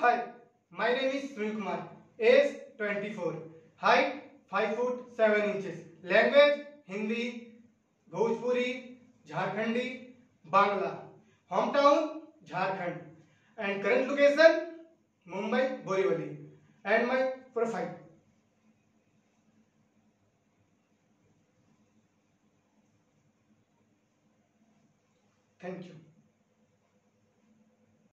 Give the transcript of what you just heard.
Hi, my name is Sunil Kumar. Age 24. Height 5 foot 7 inches. Language Hindi, Bhojpuri, Jharkhandi, Bangla. Hometown Jharkhand. And current location Mumbai, Borivali. And my profile. Thank you.